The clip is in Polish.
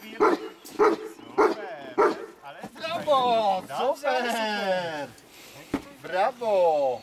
przewijamy. Super! Brawo! Super! Brawo!